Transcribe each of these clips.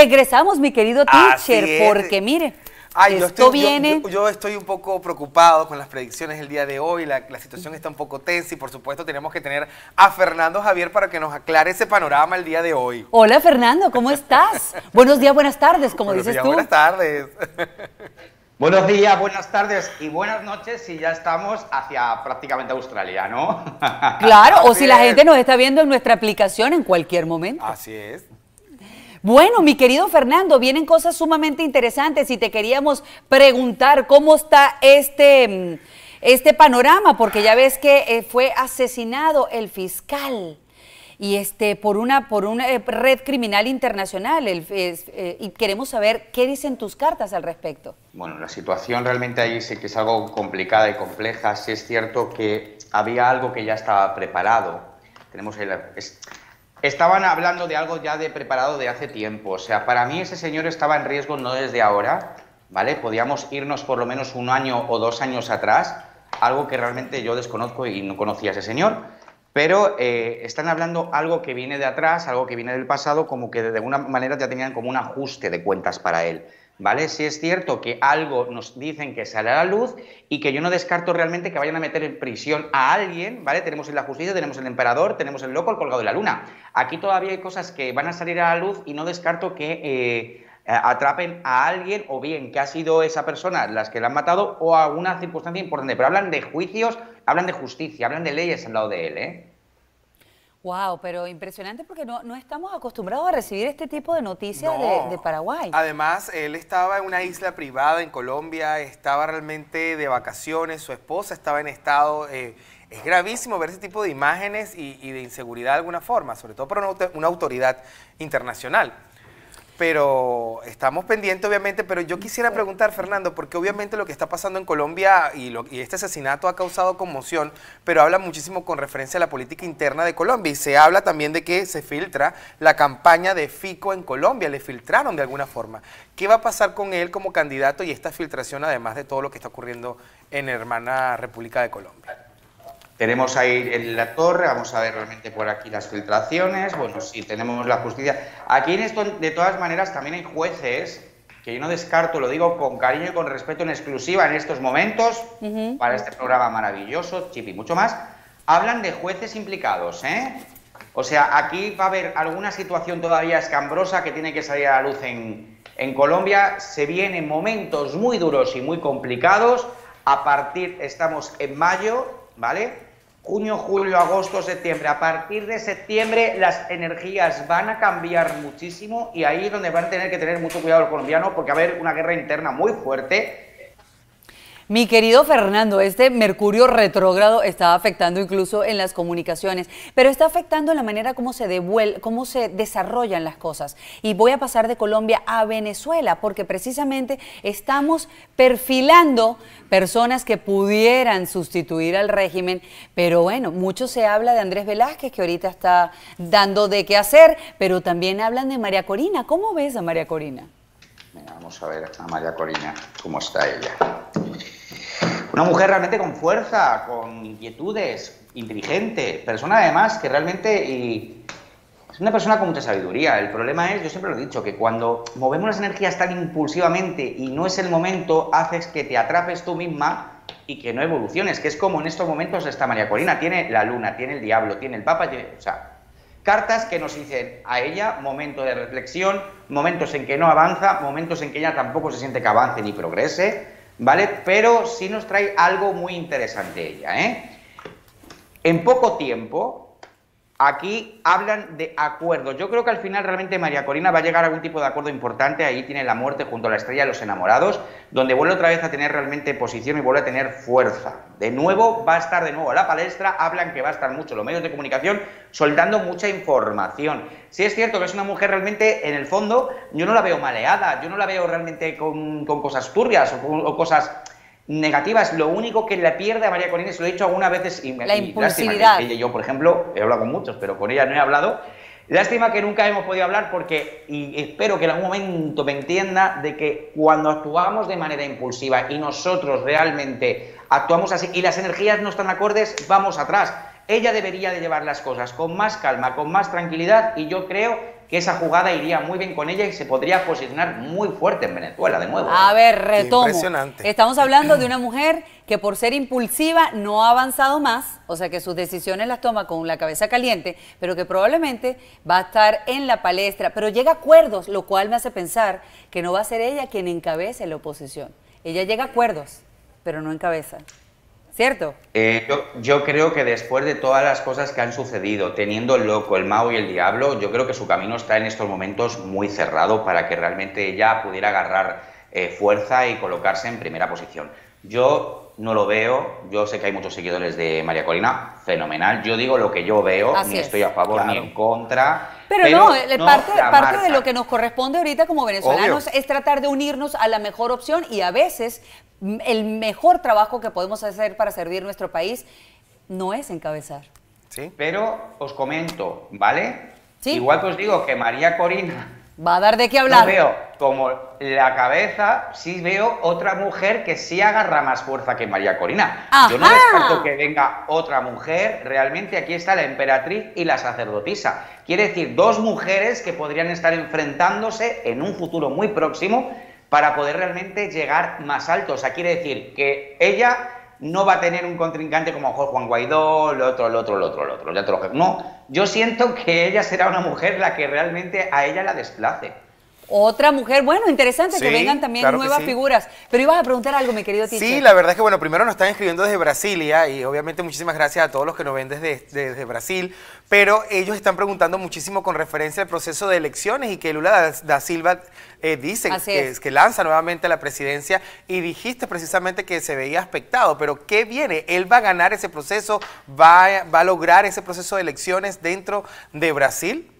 regresamos, mi querido teacher, porque mire, esto viene... Yo, estoy un poco preocupado con las predicciones el día de hoy, la, situación está un poco tensa y por supuesto tenemos que tener a Fernando Javier para que nos aclare ese panorama el día de hoy. Hola Fernando, ¿cómo estás? buenos días, buenas tardes, como dices tú. Buenas tardes. Buenos días, buenas tardes y buenas noches si ya estamos hacia prácticamente Australia, ¿no? Claro, o si la gente nos está viendo en nuestra aplicación en cualquier momento. Así es. Bueno, mi querido Fernando, vienen cosas sumamente interesantes y te queríamos preguntar cómo está este, mm, este panorama, porque ya ves que eh, fue asesinado el fiscal y este por una por una eh, red criminal internacional eh, y queremos saber qué dicen tus cartas al respecto. Bueno, la situación realmente ahí sí que es algo complicada y compleja. Sí es cierto que había algo que ya estaba preparado. Tenemos el, estaban hablando de algo ya de preparado de hace tiempo. O sea, para mí ese señor estaba en riesgo no desde ahora, ¿vale? Podíamos irnos por lo menos un año o dos años atrás, algo que realmente yo desconozco y no conocía a ese señor. Pero eh, están hablando algo que viene de atrás, algo que viene del pasado, como que de alguna manera ya tenían como un ajuste de cuentas para él. ¿Vale? Si es cierto que algo nos dicen que sale a la luz y que yo no descarto realmente que vayan a meter en prisión a alguien, ¿vale? Tenemos en la justicia, tenemos el emperador, tenemos el loco, el colgado de la luna. Aquí todavía hay cosas que van a salir a la luz y no descarto que eh, atrapen a alguien o bien que ha sido esa persona las que la han matado o alguna circunstancia importante. Pero hablan de juicios, hablan de justicia, hablan de leyes al lado de él, ¿eh? Wow, pero impresionante porque no, no, estamos acostumbrados a recibir este tipo de noticias de, Paraguay. Además, él estaba en una isla privada en Colombia, estaba realmente de vacaciones, su esposa estaba en estado... Eh, es gravísimo ver ese tipo de imágenes y, de inseguridad de alguna forma, sobre todo para una autoridad internacional pero estamos pendientes obviamente, pero yo quisiera preguntar, Fernando, porque obviamente lo que está pasando en Colombia y, este asesinato ha causado conmoción, pero habla muchísimo con referencia a la política interna de Colombia y se habla también de que se filtra la campaña de Fico en Colombia, le filtraron de alguna forma. ¿Qué va a pasar con él como candidato y esta filtración además de todo lo que está ocurriendo en hermana República de Colombia? Tenemos ahí en la torre, vamos a ver realmente por aquí las filtraciones. Bueno, sí, tenemos la justicia. Aquí en esto, de todas maneras, también hay jueces que yo no descarto, lo digo con cariño y con respeto en exclusiva en estos momentos, para este programa maravilloso, Chip y mucho más, hablan de jueces implicados, ¿eh? O sea, aquí va a haber alguna situación todavía escambrosa que tiene que salir a la luz en, en Colombia. Se vienen momentos muy duros y muy complicados. A partir, estamos en mayo, ¿vale? Junio, julio, agosto, septiembre. A partir de septiembre las energías van a cambiar muchísimo y ahí es donde van a tener que tener mucho cuidado los colombianos porque va a haber una guerra interna muy fuerte mi querido Fernando, este Mercurio retrógrado está afectando incluso en las comunicaciones, pero está afectando en la manera como se, cómo se desarrollan las cosas. Y voy a pasar de Colombia a Venezuela, porque precisamente estamos perfilando personas que pudieran sustituir al régimen, pero bueno, mucho se habla de Andrés Velázquez, que ahorita está dando de qué hacer, pero también hablan de María Corina. ¿Cómo ves a María Corina? vamos a ver a María Corina, cómo está ella. Una mujer realmente con fuerza, con inquietudes, inteligente, persona además que realmente es una persona con mucha sabiduría. El problema es, yo siempre lo he dicho, que cuando movemos las energías tan impulsivamente y no es el momento, haces que te atrapes tú misma y que no evoluciones, que es como en estos momentos está María Corina, tiene la luna, tiene el diablo, tiene el papa, o sea, cartas que nos dicen a ella momento de reflexión, momentos en que no avanza, momentos en que ella tampoco se siente que avance ni progrese, ¿vale? Pero sí nos trae algo muy interesante ella, ¿eh? En poco tiempo, Aquí hablan de acuerdos. Yo creo que al final realmente María Corina va a llegar a algún tipo de acuerdo importante. Ahí tiene la muerte junto a la estrella de los enamorados, donde vuelve otra vez a tener realmente posición y vuelve a tener fuerza. De nuevo va a estar de nuevo a la palestra. Hablan que va a estar mucho los medios de comunicación soltando mucha información. Si es cierto que es una mujer realmente, en el fondo, yo no la veo maleada, yo no la veo realmente con, cosas turbias o cosas negativas. Lo único que le pierde a María Corina, se lo he dicho algunas veces, y, la impulsividad. ella y yo, por ejemplo, he hablado con muchos, pero con ella no he hablado. Lástima que nunca hemos podido hablar porque, y espero que en algún momento me entienda, de que cuando actuamos de manera impulsiva y nosotros realmente actuamos así y las energías no están acordes, vamos atrás. Ella debería de llevar las cosas con más calma, con más tranquilidad y yo creo que esa jugada iría muy bien con ella y se podría posicionar muy fuerte en Venezuela de nuevo. A ver, retomo. Impresionante. Estamos hablando de una mujer que por ser impulsiva no ha avanzado más, o sea que sus decisiones las toma con la cabeza caliente, pero que probablemente va a estar en la palestra, pero llega a acuerdos, lo cual me hace pensar que no va a ser ella quien encabece la oposición. Ella llega a acuerdos, pero no encabeza. ¿Cierto? Eh, yo, yo creo que después de todas las cosas que han sucedido, teniendo el loco, el Mao y el diablo, yo creo que su camino está en estos momentos muy cerrado para que realmente ella pudiera agarrar eh, fuerza y colocarse en primera posición. Yo no lo veo, yo sé que hay muchos seguidores de María Corina, fenomenal. Yo digo lo que yo veo, Así ni es. estoy a favor ni en contra. Pero, no, eh, no parte, de lo que nos corresponde ahorita como venezolanos Obvio. es tratar de unirnos a la mejor opción y a veces el mejor trabajo que podemos hacer para servir nuestro país no es encabezar. ¿Sí? Pero os comento, ¿vale? Sí. Igual que os digo que María Corina Va a dar de qué no hablar. veo como la cabeza, sí veo otra mujer que sí agarra más fuerza que María Corina. Yo no Ajá. descarto que venga otra mujer, realmente aquí está la emperatriz y la sacerdotisa. Quiere decir, dos mujeres que podrían estar enfrentándose en un futuro muy próximo para poder realmente llegar más alto. O sea, quiere decir que ella no va a tener un contrincante como Juan Guaidó, el otro, el otro, el otro, el otro. Te lo... No, yo siento que ella será una mujer la que realmente a ella la desplace. Otra mujer, bueno, interesante que vengan también claro nuevas sí. figuras. Pero ibas a preguntar algo, mi querido Tiche. Sí, la verdad es que, bueno, primero nos están escribiendo desde Brasilia y obviamente muchísimas gracias a todos los que nos ven desde, desde Brasil, pero ellos están preguntando muchísimo con referencia al proceso de elecciones y que Lula da, da Silva eh, dice que, lanza nuevamente la presidencia y dijiste precisamente que se veía aspectado, pero ¿qué viene? ¿Él va a ganar ese proceso? ¿Va, va a lograr ese proceso de elecciones dentro de Brasil?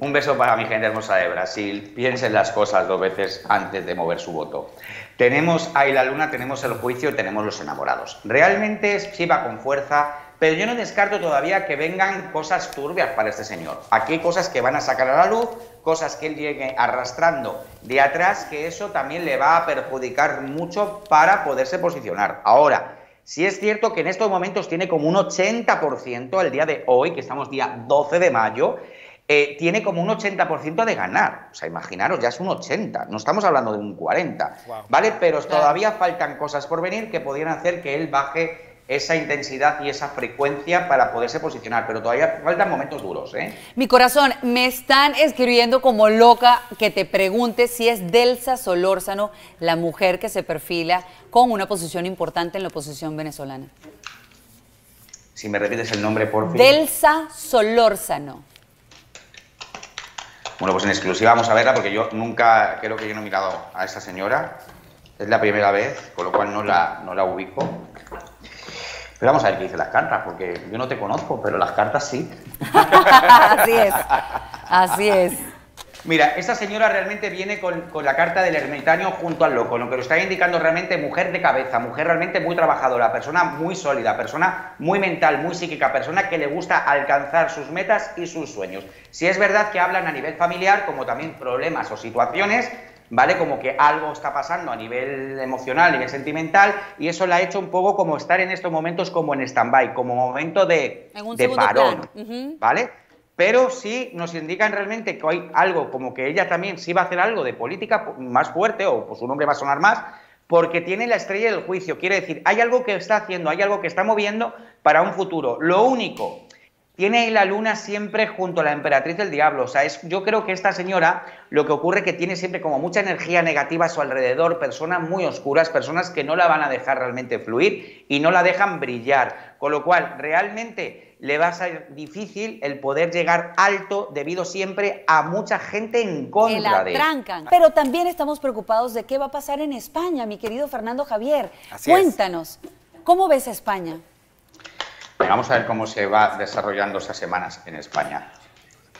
Un beso para mi gente hermosa de Brasil. Piensen las cosas dos veces antes de mover su voto. Tenemos ahí la luna, tenemos el juicio tenemos los enamorados. Realmente sí va con fuerza, pero yo no descarto todavía que vengan cosas turbias para este señor. Aquí hay cosas que van a sacar a la luz, cosas que él llegue arrastrando de atrás, que eso también le va a perjudicar mucho para poderse posicionar. Ahora, Sí es cierto que en estos momentos tiene como un 80% el día de hoy, que estamos día 12 de mayo, eh, tiene como un 80% de ganar. O sea, imaginaros, ya es un 80, no estamos hablando de un 40, Wow. ¿vale? Pero todavía faltan cosas por venir que podrían hacer que él baje esa intensidad y esa frecuencia para poderse posicionar, pero todavía faltan momentos duros, ¿eh? Mi corazón, me están escribiendo como loca que te pregunte si es Delsa Solórzano la mujer que se perfila con una posición importante en la oposición venezolana. Si me repites el nombre, por fin. Delsa Solórzano. Bueno, pues en exclusiva vamos a verla porque yo nunca, creo que yo no he mirado a esa señora. Es la primera vez, con lo cual no la, no la ubico. Pero vamos a ver qué dicen las cartas, porque yo no te conozco, pero las cartas sí. Así es. Así es. Mira, esta señora realmente viene con, con la carta del ermitaño junto al loco, lo que lo está indicando realmente mujer de cabeza, mujer realmente muy trabajadora, persona muy sólida, persona muy mental, muy psíquica, persona que le gusta alcanzar sus metas y sus sueños. Si es verdad que hablan a nivel familiar, como también problemas o situaciones, ¿vale? Como que algo está pasando a nivel emocional, a nivel sentimental, y eso la ha hecho un poco como estar en estos momentos como en stand-by, como momento de, En un de parón. ¿vale? Pero sí nos indican realmente que hay algo, como que ella también sí va a hacer algo de política más fuerte, o pues su nombre va a sonar más, porque tiene la estrella del juicio. Quiere decir, hay algo que está haciendo, hay algo que está moviendo para un futuro. Lo único, tiene ahí la luna siempre junto a la emperatriz del diablo. O sea, es, yo creo que esta señora lo que ocurre es que tiene siempre como mucha energía negativa a su alrededor, personas muy oscuras, personas que no la van a dejar realmente fluir y no la dejan brillar. Con lo cual, realmente le va a ser difícil el poder llegar alto debido siempre a mucha gente en Que contra la de él. trancan. Pero también estamos preocupados de qué va a pasar en España, mi querido Fernando Javier. Así es. Cuéntanos, ¿cómo ves a España? Vamos a ver cómo se va desarrollando esas semanas en España.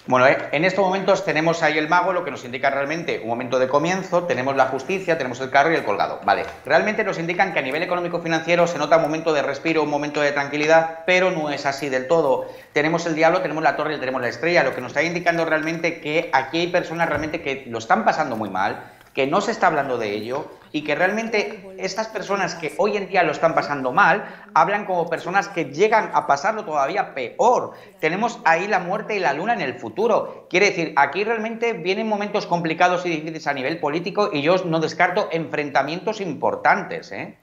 Bueno, eh, en estos momentos tenemos ahí el mago, lo que nos indica realmente un momento de comienzo, tenemos la justicia, tenemos el carro y el colgado. Vale, realmente nos indican que a nivel económico-financiero se nota un momento de respiro, un momento de tranquilidad, pero no es así del todo. Tenemos el diablo, tenemos la torre y tenemos la estrella, lo que nos está indicando realmente que aquí hay personas realmente que lo están pasando muy mal, que no se está hablando de ello y que realmente estas personas que hoy en día lo están pasando mal, hablan como personas que llegan a pasarlo todavía peor. Tenemos ahí la muerte y la luna en el futuro. Quiere decir, aquí realmente vienen momentos complicados y difíciles a nivel político y yo no descarto enfrentamientos importantes. ¿eh?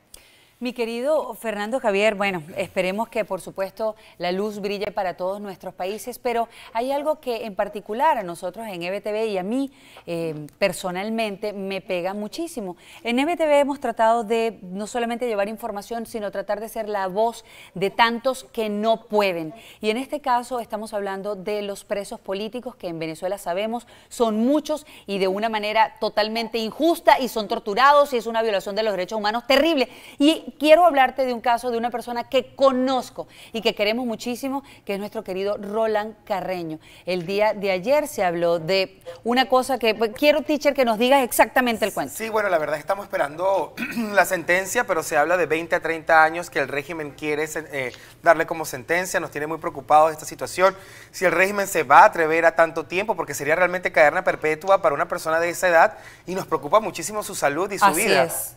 Mi querido Fernando Javier, bueno, esperemos que por supuesto la luz brille para todos nuestros países, pero hay algo que en particular a nosotros en EBTV y a mí eh, personalmente me pega muchísimo. En EBTV hemos tratado de no solamente llevar información, sino tratar de ser la voz de tantos que no pueden. Y en este caso estamos hablando de los presos políticos que en Venezuela sabemos son muchos y de una manera totalmente injusta y son torturados y es una violación de los derechos humanos terrible. Y quiero hablarte de un caso de una persona que conozco y que queremos muchísimo, que es nuestro querido Roland Carreño. El día de ayer se habló de una cosa que pues, quiero, teacher, que nos digas exactamente el cuento. Sí, bueno, la verdad estamos esperando la sentencia, pero se habla de 20 a 30 años que el régimen quiere eh, darle como sentencia. Nos tiene muy preocupados esta situación. Si el régimen se va a atrever a tanto tiempo, porque sería realmente caerna perpetua para una persona de esa edad y nos preocupa muchísimo su salud y su Así vida. Es.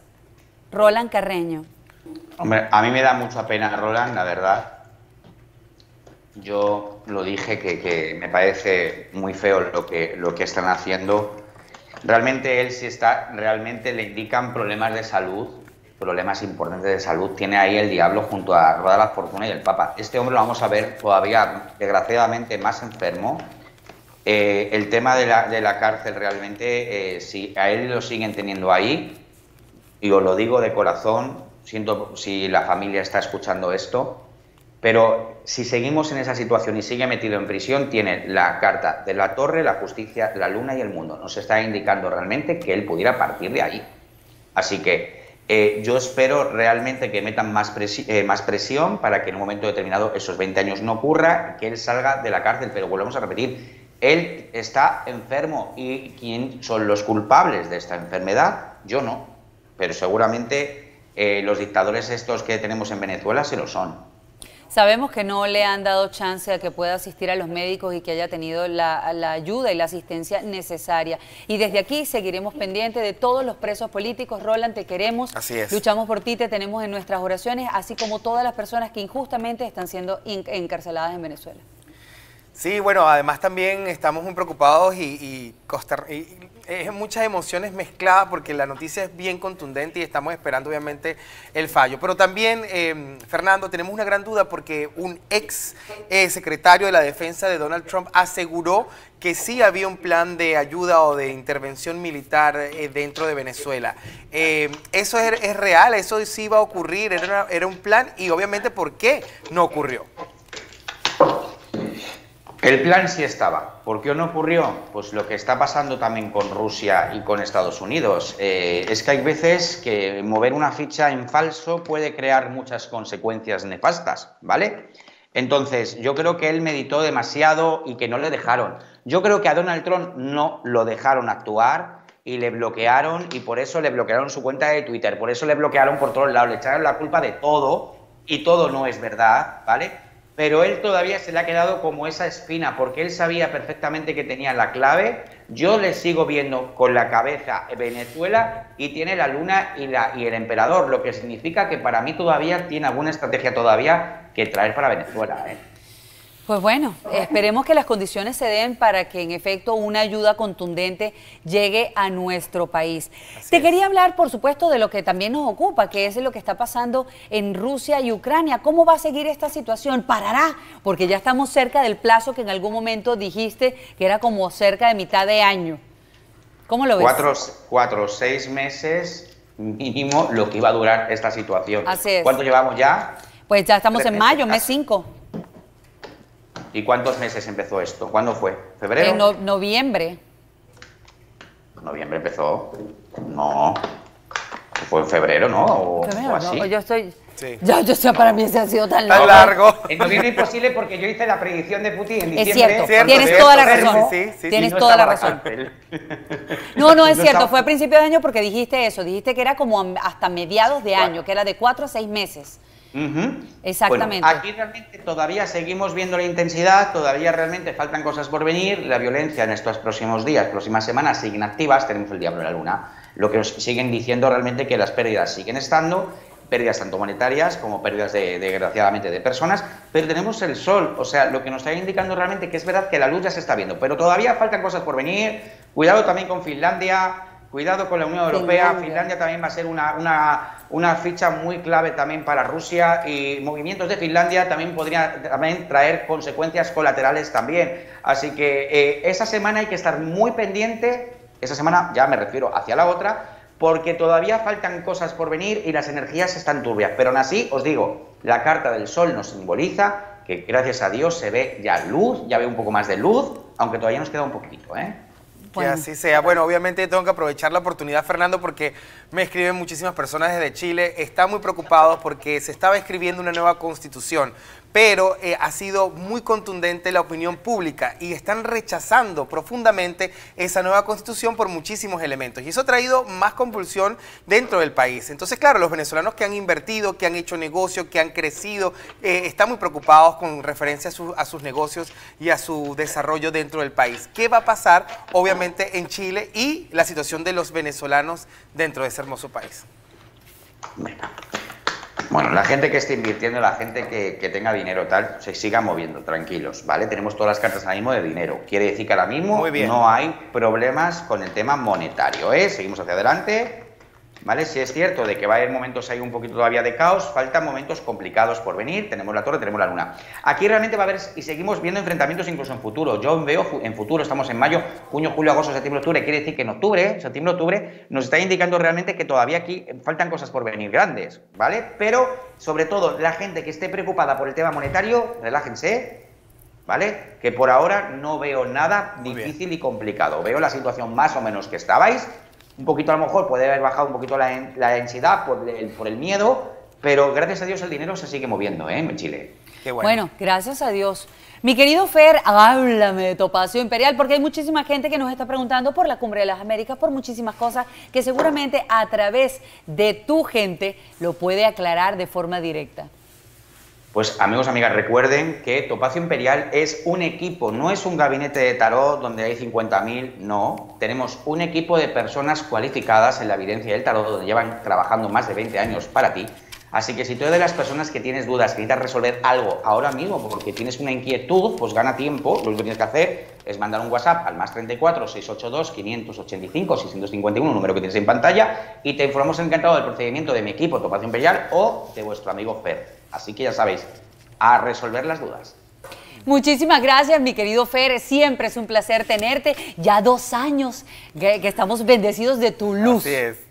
Roland Carreño. Hombre, a mí me da mucha pena Roland, la verdad. Yo lo dije que, me parece muy feo lo que, lo que están haciendo. Realmente él sí está, realmente le indican problemas de salud, problemas importantes de salud. Tiene ahí el diablo junto a Roda la Fortuna y el Papa. Este hombre lo vamos a ver todavía, desgraciadamente, más enfermo. Eh, el tema de la, de la cárcel realmente, eh, si a él lo siguen teniendo ahí, y os lo digo de corazón, siento si la familia está escuchando esto, pero si seguimos en esa situación y sigue metido en prisión, tiene la carta de la torre, la justicia, la luna y el mundo. Nos está indicando realmente que él pudiera partir de ahí. Así que eh, yo espero realmente que metan más, eh, más presión para que en un momento determinado esos 20 años no ocurra, que él salga de la cárcel. Pero volvemos a repetir, él está enfermo y ¿quién son los culpables de esta enfermedad? Yo no, pero seguramente eh, los dictadores estos que tenemos en Venezuela se lo son. Sabemos que no le han dado chance a que pueda asistir a los médicos y que haya tenido la, la, ayuda y la asistencia necesaria. Y desde aquí seguiremos pendientes de todos los presos políticos. Roland, te queremos. Así es. Luchamos por ti, te tenemos en nuestras oraciones, así como todas las personas que injustamente están siendo encarceladas en Venezuela. Sí, bueno, además también estamos muy preocupados y, es muchas emociones mezcladas porque la noticia es bien contundente y estamos esperando obviamente el fallo. Pero también, em, Fernando, tenemos una gran duda porque un ex eh, secretario de la defensa de Donald Trump aseguró que sí había un plan de ayuda o de intervención militar eh, dentro de Venezuela. ¿Eso es, real? ¿Eso sí iba a ocurrir? ¿Era, ¿Era un plan? Y obviamente, ¿por qué no ocurrió? El plan sí estaba. ¿Por qué no ocurrió? Pues lo que está pasando también con Rusia y con Estados Unidos. Eh, es que hay veces que mover una ficha en falso puede crear muchas consecuencias nefastas, ¿vale? Entonces, yo creo que él meditó demasiado y que no le dejaron. Yo creo que a Donald Trump no lo dejaron actuar y le bloquearon y por eso le bloquearon su cuenta de Twitter, por eso le bloquearon por todos lados, le echaron la culpa de todo y todo no es verdad, ¿vale? Pero él todavía se le ha quedado como esa espina, porque él sabía perfectamente que tenía la clave. Yo le sigo viendo con la cabeza Venezuela y tiene la luna y, la, y el emperador, lo que significa que para mí todavía tiene alguna estrategia todavía que traer para Venezuela. ¿eh? Pues bueno, esperemos que las condiciones se den para que en efecto una ayuda contundente llegue a nuestro país. Te quería hablar, por supuesto, de lo que también nos ocupa, que es lo que está pasando en Rusia y Ucrania. ¿Cómo va a seguir esta situación? ¿Parará? Porque ya estamos cerca del plazo que en algún momento dijiste que era como cerca de mitad de año. ¿Cómo lo ves? Cuatro, cuatro seis meses mínimo lo que iba a durar esta situación. Así es. ¿Cuánto llevamos ya? Pues ya estamos en mayo, mes 5. ¿Y cuántos meses empezó esto? ¿Cuándo fue? ¿Febrero? En noviembre. ¿Noviembre empezó? No. Fue en febrero, ¿no? O, febrero, así. No, yo estoy... Sí. Ya, yo sé, para mí se ha sido tan, tan largo. En noviembre imposible porque yo hice la predicción de Putin en diciembre. Es cierto, cierto tienes cierto, toda la razón. Sí, sí, tienes no toda la razón. No, no es no cierto, estaba... fue a principio de año porque dijiste eso, dijiste que era como hasta mediados de año, que era de cuatro a seis meses. Exactamente. aquí realmente todavía seguimos viendo la intensidad, todavía realmente faltan cosas por venir. La violencia en estos próximos días, próximas semanas siguen activas. Tenemos el diablo en la luna. Lo que nos siguen diciendo realmente que las pérdidas siguen estando, pérdidas tanto monetarias como pérdidas de, desgraciadamente de personas, pero tenemos el sol, o sea, lo que nos está indicando realmente que es verdad que la luz ya se está viendo, pero todavía faltan cosas por venir, cuidado también con Finlandia, cuidado con la Unión Europea, Finlandia, también va a ser una, una, una, ficha muy clave también para Rusia y movimientos de Finlandia también podrían también traer consecuencias colaterales también. Así que eh, esa semana hay que estar muy pendiente, esa semana ya me refiero hacia la otra, porque todavía faltan cosas por venir y las energías están turbias. Pero aún así, os digo, la carta del sol nos simboliza que gracias a Dios se ve ya luz, ya ve un poco más de luz, aunque todavía nos queda un poquito, ¿eh? Que así sea. Bueno, obviamente tengo que aprovechar la oportunidad, Fernando, porque me escriben muchísimas personas desde Chile. Están muy preocupados porque se estaba escribiendo una nueva constitución pero eh, ha sido muy contundente la opinión pública y están rechazando profundamente esa nueva constitución por muchísimos elementos. Y eso ha traído más convulsión dentro del país. Entonces, claro, los venezolanos que han invertido, que han hecho negocio, que han crecido, eh, están muy preocupados con referencia a, a, sus negocios y a su desarrollo dentro del país. ¿Qué va a pasar, obviamente, en Chile y la situación de los venezolanos dentro de ese hermoso país? Bueno, la gente que esté invirtiendo, la gente que, tenga dinero tal, se siga moviendo, tranquilos, ¿vale? Tenemos todas las cartas ahora mismo de dinero. Quiere decir que ahora mismo no hay problemas con el tema monetario, ¿eh? Seguimos hacia adelante, ¿vale? Si es cierto de que va a haber momentos ahí un poquito todavía de caos, faltan momentos complicados por venir, tenemos la torre, tenemos la luna. Aquí realmente va a haber, y seguimos viendo enfrentamientos incluso en futuro. Yo veo en futuro, estamos en mayo, junio, julio, agosto, septiembre, octubre, quiere decir que en octubre, septiembre, octubre, nos está indicando realmente que todavía aquí faltan cosas por venir grandes, ¿vale? Pero, sobre todo, la gente que esté preocupada por el tema monetario, relájense, ¿vale? Que por ahora no veo nada difícil y complicado. Veo la situación más o menos que estabais, un poquito a lo mejor puede haber bajado un poquito la, la densidad por el, por el miedo, pero gracias a Dios el dinero se sigue moviendo ¿eh? en Chile. Qué bueno. bueno, gracias a Dios. Mi querido Fer, háblame de Topacio Imperial, porque hay muchísima gente que nos está preguntando por la Cumbre de las Américas, por muchísimas cosas que seguramente a través de tu gente lo puede aclarar de forma directa. Pues amigos, amigas, recuerden que Topacio Imperial es un equipo, no es un gabinete de tarot donde hay 50.000, no. Tenemos un equipo de personas cualificadas en la evidencia del tarot, donde llevan trabajando más de 20 años para ti. Así que si tú eres de las personas que tienes dudas, que necesitas resolver algo ahora mismo porque tienes una inquietud, pues gana tiempo. Lo que tienes que hacer es mandar un WhatsApp al más 34 682 585 651, número que tienes en pantalla, y te informamos encantado del procedimiento de mi equipo Topacio Imperial o de vuestro amigo Fer. Así que ya sabéis, a resolver las dudas. Muchísimas gracias, mi querido Fer. Siempre es un placer tenerte. Ya dos años que, que estamos bendecidos de tu luz. Así es.